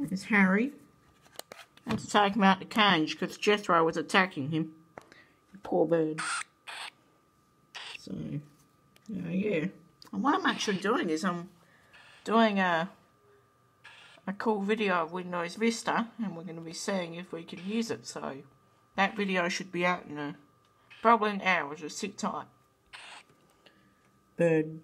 It's Harry. Had to take him out the cage because Jethro was attacking him. Poor bird. So, yeah, yeah. And what I'm actually doing is I'm doing a a cool video of Windows Vista and we're going to be seeing if we can use it. So that video should be out in a, probably an hour, just sit tight. Bird